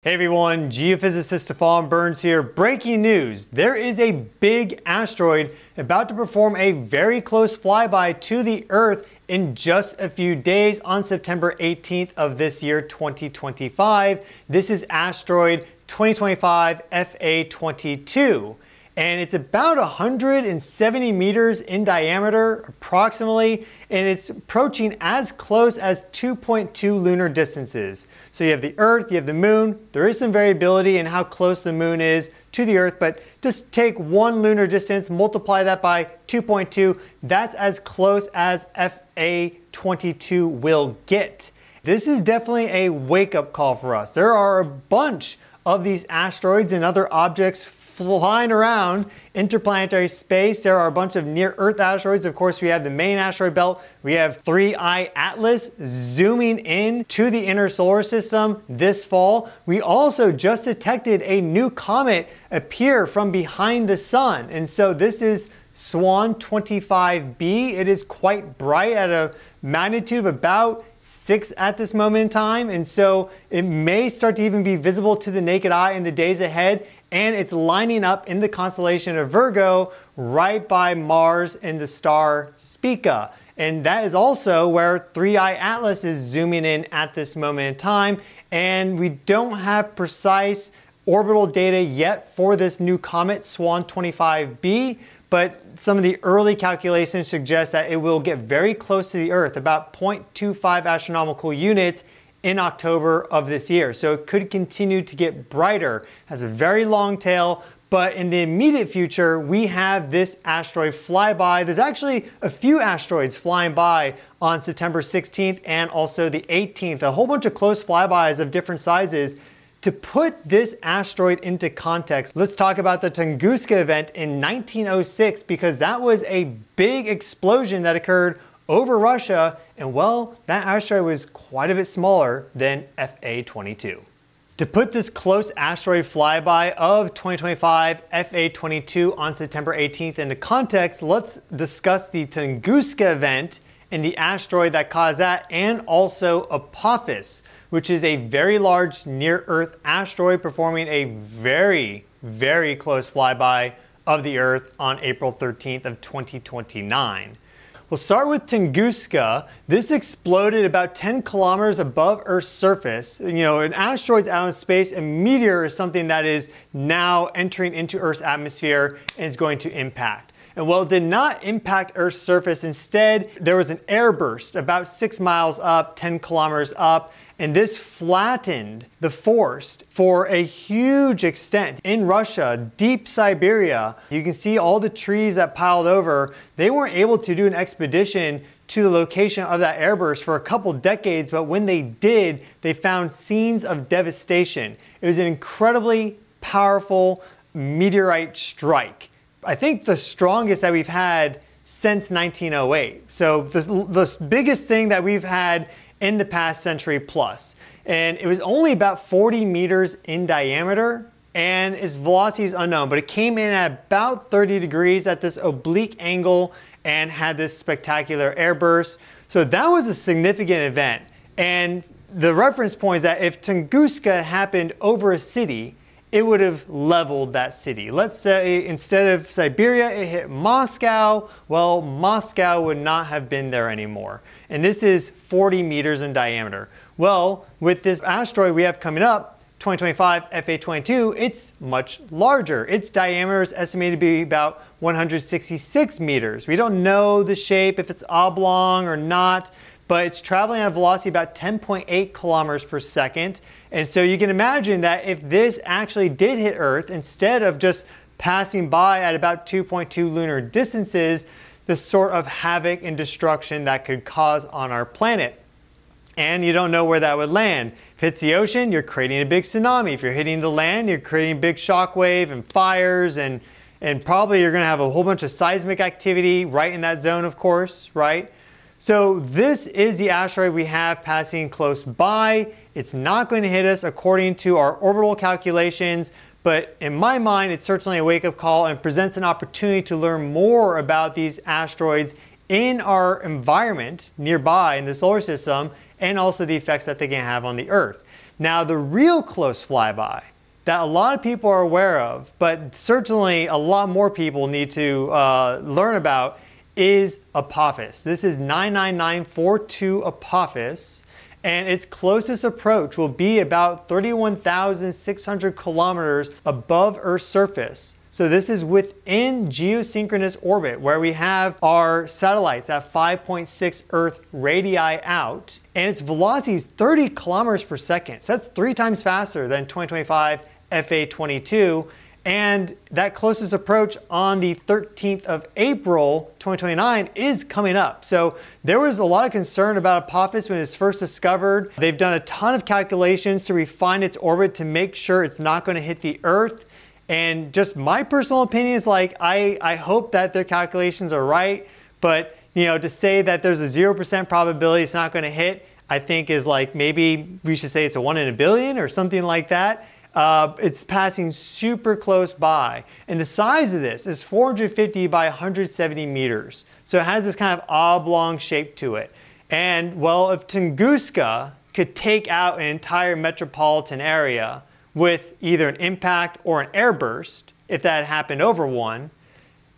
Hey everyone, geophysicist Stefan Burns here. Breaking news, there is a big asteroid about to perform a very close flyby to the Earth in just a few days on September 18th of this year, 2025. This is asteroid 2025 FA22 and it's about 170 meters in diameter approximately and it's approaching as close as 2.2 lunar distances. So you have the earth, you have the moon, there is some variability in how close the moon is to the earth, but just take one lunar distance, multiply that by 2.2, that's as close as FA22 will get. This is definitely a wake up call for us. There are a bunch of these asteroids and other objects flying around interplanetary space. There are a bunch of near Earth asteroids. Of course, we have the main asteroid belt. We have 3I Atlas zooming in to the inner solar system this fall. We also just detected a new comet appear from behind the sun. And so this is Swan 25b. It is quite bright at a magnitude of about six at this moment in time. And so it may start to even be visible to the naked eye in the days ahead and it's lining up in the constellation of Virgo right by Mars and the star Spica. And that is also where 3i Atlas is zooming in at this moment in time. And we don't have precise orbital data yet for this new comet, Swan 25b, but some of the early calculations suggest that it will get very close to the Earth, about 0.25 astronomical units in October of this year. So it could continue to get brighter, has a very long tail, but in the immediate future, we have this asteroid flyby. There's actually a few asteroids flying by on September 16th and also the 18th, a whole bunch of close flybys of different sizes. To put this asteroid into context, let's talk about the Tunguska event in 1906 because that was a big explosion that occurred over Russia, and well, that asteroid was quite a bit smaller than FA22. To put this close asteroid flyby of 2025 FA22 on September 18th into context, let's discuss the Tunguska event and the asteroid that caused that, and also Apophis, which is a very large near-Earth asteroid performing a very, very close flyby of the Earth on April 13th of 2029. We'll start with Tunguska. This exploded about 10 kilometers above Earth's surface. You know, an asteroid's out in space, a meteor is something that is now entering into Earth's atmosphere and is going to impact. And while it did not impact Earth's surface, instead there was an airburst about six miles up, 10 kilometers up, and this flattened the forest for a huge extent. In Russia, deep Siberia, you can see all the trees that piled over. They weren't able to do an expedition to the location of that airburst for a couple decades, but when they did, they found scenes of devastation. It was an incredibly powerful meteorite strike. I think the strongest that we've had since 1908. So the, the biggest thing that we've had in the past century plus. And it was only about 40 meters in diameter and its velocity is unknown, but it came in at about 30 degrees at this oblique angle and had this spectacular airburst. So that was a significant event. And the reference point is that if Tunguska happened over a city, it would have leveled that city. Let's say instead of Siberia, it hit Moscow. Well, Moscow would not have been there anymore. And this is 40 meters in diameter. Well, with this asteroid we have coming up, 2025 FA22, it's much larger. Its diameter is estimated to be about 166 meters. We don't know the shape, if it's oblong or not, but it's traveling at a velocity about 10.8 kilometers per second. And so you can imagine that if this actually did hit Earth, instead of just passing by at about 2.2 lunar distances, the sort of havoc and destruction that could cause on our planet. And you don't know where that would land. If it's the ocean, you're creating a big tsunami. If you're hitting the land, you're creating a big shockwave and fires and and probably you're gonna have a whole bunch of seismic activity right in that zone, of course, right? So this is the asteroid we have passing close by. It's not going to hit us according to our orbital calculations, but in my mind, it's certainly a wake-up call and presents an opportunity to learn more about these asteroids in our environment nearby in the solar system and also the effects that they can have on the Earth. Now, the real close flyby that a lot of people are aware of, but certainly a lot more people need to uh, learn about is Apophis. This is 99942 Apophis, and its closest approach will be about 31,600 kilometers above Earth's surface. So this is within geosynchronous orbit where we have our satellites at 5.6 Earth radii out and its velocity is 30 kilometers per second. So that's three times faster than 2025 FA22 and that closest approach on the 13th of April 2029 is coming up. So there was a lot of concern about Apophis when it was first discovered. They've done a ton of calculations to refine its orbit to make sure it's not going to hit the Earth. And just my personal opinion is like, I, I hope that their calculations are right. But, you know, to say that there's a 0% probability it's not going to hit, I think is like maybe we should say it's a one in a billion or something like that. Uh, it's passing super close by. And the size of this is 450 by 170 meters. So it has this kind of oblong shape to it. And well, if Tunguska could take out an entire metropolitan area with either an impact or an airburst, if that happened over one,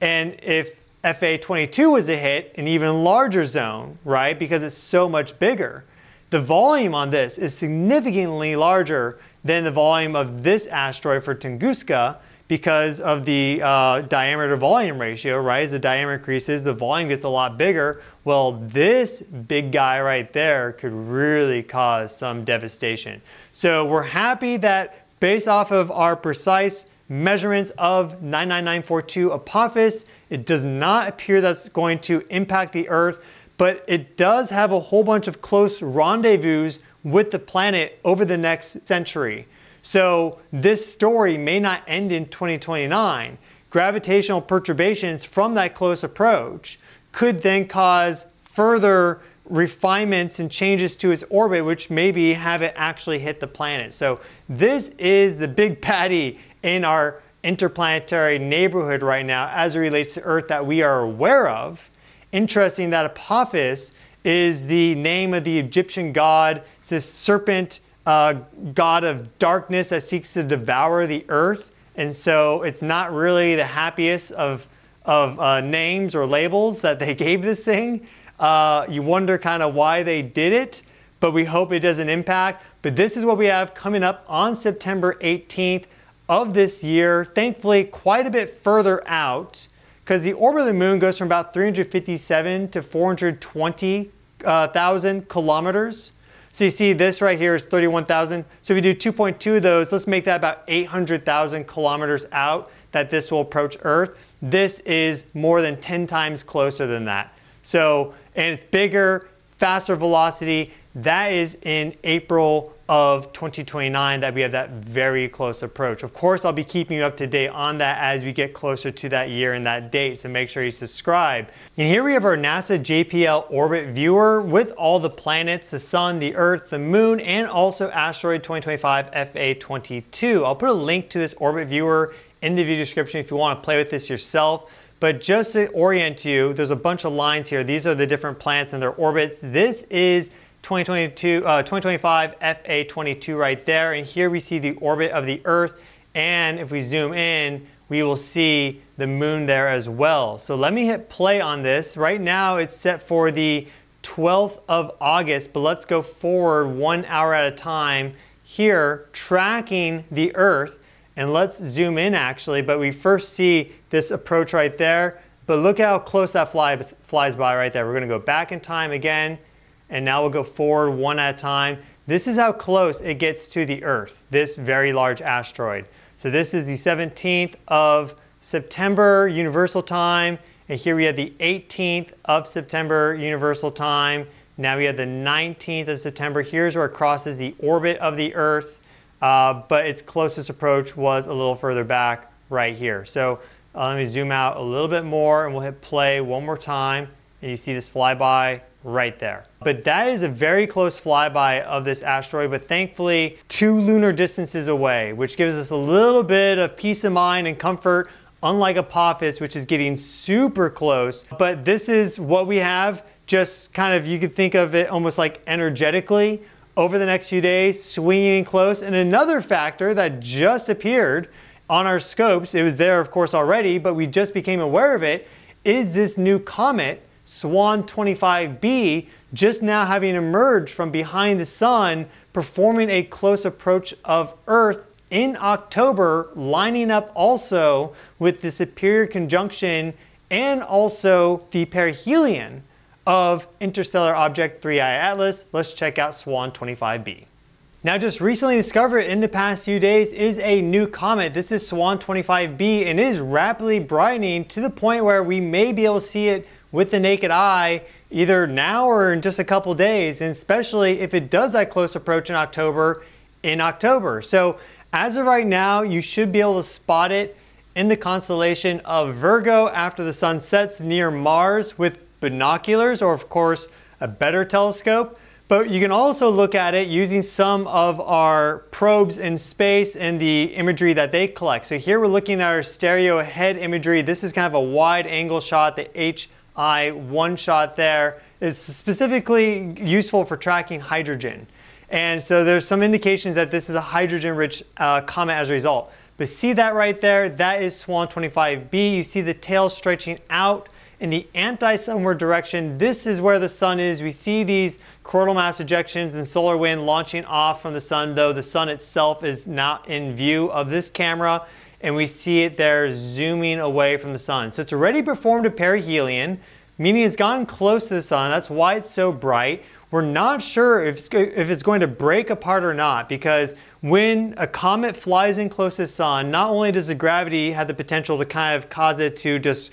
and if FA22 was a hit, an even larger zone, right? Because it's so much bigger. The volume on this is significantly larger than the volume of this asteroid for Tunguska because of the uh, diameter to volume ratio, right? As the diameter increases, the volume gets a lot bigger. Well, this big guy right there could really cause some devastation. So we're happy that based off of our precise measurements of 99942 Apophis, it does not appear that's going to impact the Earth, but it does have a whole bunch of close rendezvous with the planet over the next century. So this story may not end in 2029. Gravitational perturbations from that close approach could then cause further refinements and changes to its orbit, which maybe have it actually hit the planet. So this is the big patty in our interplanetary neighborhood right now as it relates to Earth that we are aware of. Interesting that Apophis is the name of the Egyptian god. It's this serpent uh, god of darkness that seeks to devour the earth. And so it's not really the happiest of, of uh, names or labels that they gave this thing. Uh, you wonder kind of why they did it, but we hope it doesn't impact. But this is what we have coming up on September 18th of this year. Thankfully, quite a bit further out because the orbit of the moon goes from about 357 to 420,000 uh, kilometers. So you see this right here is 31,000. So if we do 2.2 of those, let's make that about 800,000 kilometers out that this will approach Earth. This is more than 10 times closer than that. So, and it's bigger, faster velocity. That is in April of 2029 that we have that very close approach. Of course, I'll be keeping you up to date on that as we get closer to that year and that date, so make sure you subscribe. And here we have our NASA JPL orbit viewer with all the planets, the sun, the earth, the moon, and also asteroid 2025 FA22. I'll put a link to this orbit viewer in the video description if you want to play with this yourself. But just to orient you, there's a bunch of lines here. These are the different planets and their orbits. This is 2022, uh, 2025 FA22 right there. And here we see the orbit of the Earth. And if we zoom in, we will see the moon there as well. So let me hit play on this. Right now it's set for the 12th of August, but let's go forward one hour at a time here, tracking the Earth. And let's zoom in actually, but we first see this approach right there. But look how close that fly, flies by right there. We're gonna go back in time again and now we'll go forward one at a time. This is how close it gets to the Earth, this very large asteroid. So this is the 17th of September Universal Time, and here we have the 18th of September Universal Time. Now we have the 19th of September. Here's where it crosses the orbit of the Earth, uh, but its closest approach was a little further back right here. So uh, let me zoom out a little bit more and we'll hit play one more time. And you see this flyby right there. But that is a very close flyby of this asteroid, but thankfully two lunar distances away, which gives us a little bit of peace of mind and comfort, unlike Apophis, which is getting super close. But this is what we have, just kind of, you could think of it almost like energetically over the next few days, swinging close. And another factor that just appeared on our scopes, it was there of course already, but we just became aware of it, is this new comet, Swan 25b, just now having emerged from behind the sun, performing a close approach of Earth in October, lining up also with the superior conjunction and also the perihelion of interstellar object 3i Atlas. Let's check out SWAN 25b. Now just recently discovered in the past few days is a new comet. This is SWAN 25b and is rapidly brightening to the point where we may be able to see it with the naked eye either now or in just a couple days, and especially if it does that close approach in October, in October. So as of right now, you should be able to spot it in the constellation of Virgo after the sun sets near Mars with binoculars or of course a better telescope. But you can also look at it using some of our probes in space and the imagery that they collect. So here we're looking at our STEREO Ahead imagery. This is kind of a wide angle shot, the HI one shot there. It's specifically useful for tracking hydrogen. And so there's some indications that this is a hydrogen rich uh, comet as a result. But see that right there? That is Swan 25b. You see the tail stretching out in the anti-sunward direction. This is where the sun is. We see these coronal mass ejections and solar wind launching off from the sun, though the sun itself is not in view of this camera. And we see it there zooming away from the sun. So it's already performed a perihelion, meaning it's gotten close to the sun. That's why it's so bright. We're not sure if it's, if it's going to break apart or not because when a comet flies in close to the sun, not only does the gravity have the potential to kind of cause it to just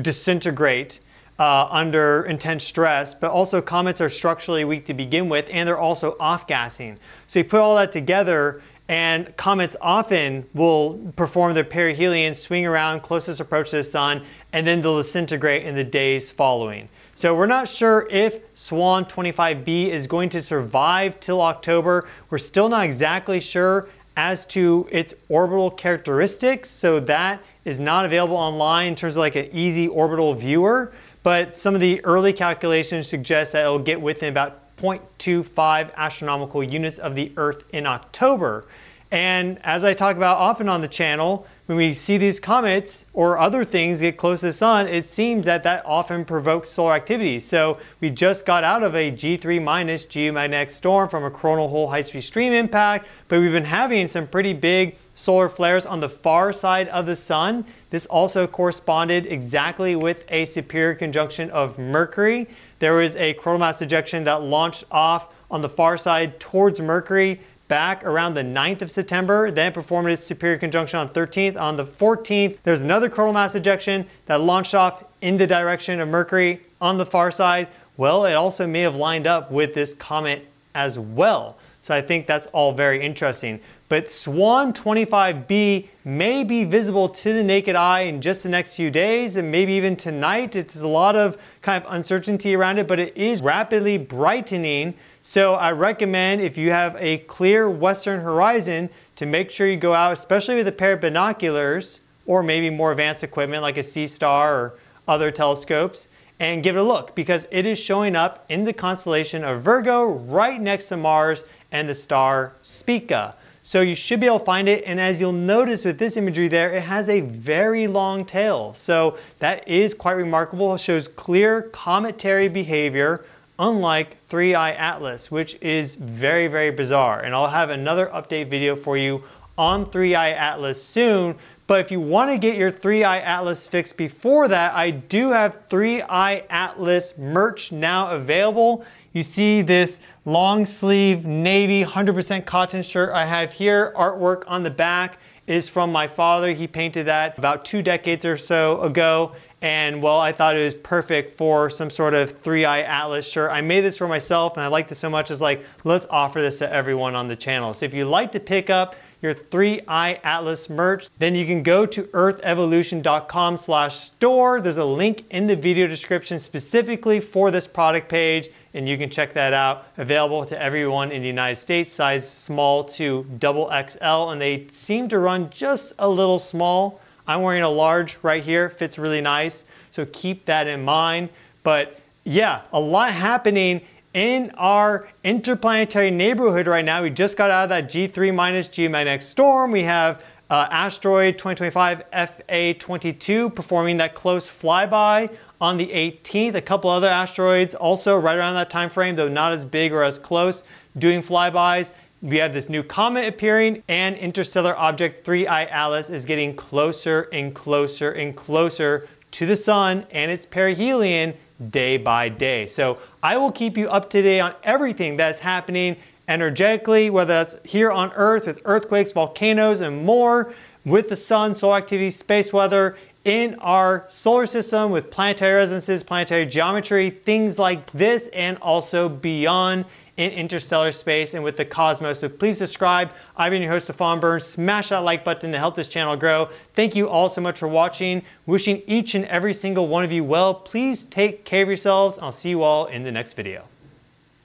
disintegrate uh, under intense stress, but also comets are structurally weak to begin with, and they're also off-gassing. So you put all that together, and comets often will perform their perihelion, swing around closest approach to the sun, and then they'll disintegrate in the days following. So we're not sure if Swan 25b is going to survive till October. We're still not exactly sure as to its orbital characteristics. So that is not available online in terms of like an easy orbital viewer. But some of the early calculations suggest that it'll get within about 0.25 astronomical units of the Earth in October. And as I talk about often on the channel, when we see these comets or other things get close to the sun, it seems that that often provokes solar activity. So we just got out of a G3 minus geomagnetic storm from a coronal hole high-speed stream impact, but we've been having some pretty big solar flares on the far side of the sun. This also corresponded exactly with a superior conjunction of Mercury. There was a coronal mass ejection that launched off on the far side towards Mercury back around the 9th of September, then performed its superior conjunction on 13th. On the 14th, there's another coronal mass ejection that launched off in the direction of Mercury on the far side. Well, it also may have lined up with this comet as well. So I think that's all very interesting. But Swan 25b may be visible to the naked eye in just the next few days and maybe even tonight. It's a lot of kind of uncertainty around it, but it is rapidly brightening so I recommend if you have a clear western horizon to make sure you go out, especially with a pair of binoculars or maybe more advanced equipment like a Seestar or other telescopes and give it a look because it is showing up in the constellation of Virgo right next to Mars and the star Spica. So you should be able to find it and as you'll notice with this imagery there, it has a very long tail. So that is quite remarkable. It shows clear cometary behavior unlike 3i Atlas, which is very, very bizarre. And I'll have another update video for you on 3i Atlas soon. But if you want to get your 3i Atlas fixed before that, I do have 3i Atlas merch now available. You see this long sleeve navy 100% cotton shirt I have here. Artwork on the back is from my father. He painted that about two decades or so ago and well, I thought it was perfect for some sort of 3i Atlas shirt. I made this for myself and I liked it so much, it's like, let's offer this to everyone on the channel. So if you'd like to pick up your 3i Atlas merch, then you can go to earthevolution.com slash store. There's a link in the video description specifically for this product page, and you can check that out. Available to everyone in the United States, size small to double XL, and they seem to run just a little small. I'm wearing a large right here, fits really nice. So keep that in mind. But yeah, a lot happening in our interplanetary neighborhood right now. We just got out of that G3 minus G geomagnetic storm. We have uh, asteroid 2025 FA22 performing that close flyby on the 18th. A couple other asteroids also right around that time frame, though not as big or as close, doing flybys. We have this new comet appearing and interstellar object 3I Atlas is getting closer and closer and closer to the sun and its perihelion day by day. So I will keep you up to date on everything that's happening energetically, whether that's here on Earth with earthquakes, volcanoes, and more, with the sun, solar activity, space weather, in our solar system with planetary resonances, planetary geometry, things like this, and also beyond in interstellar space and with the cosmos. So please subscribe. I've been your host, Stefan Burns. Smash that like button to help this channel grow. Thank you all so much for watching. Wishing each and every single one of you well. Please take care of yourselves. I'll see you all in the next video.